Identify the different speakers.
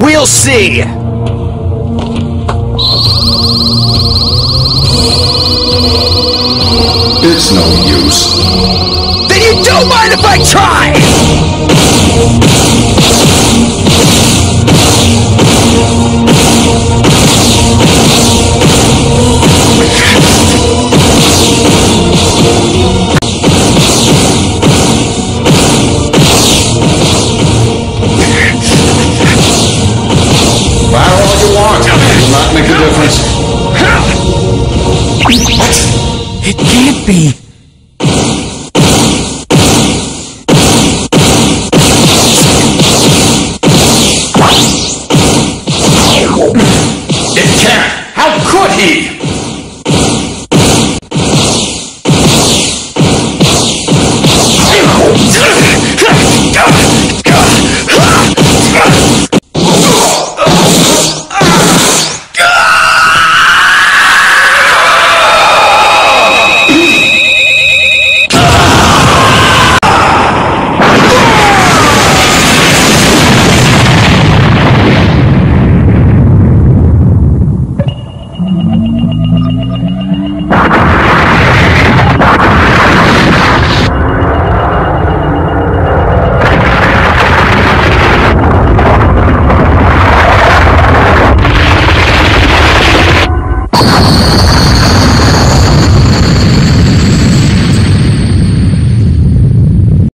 Speaker 1: We'll see!
Speaker 2: It's no use.
Speaker 1: Then you don't mind if I try!
Speaker 2: Will not make a difference.
Speaker 1: It can't be!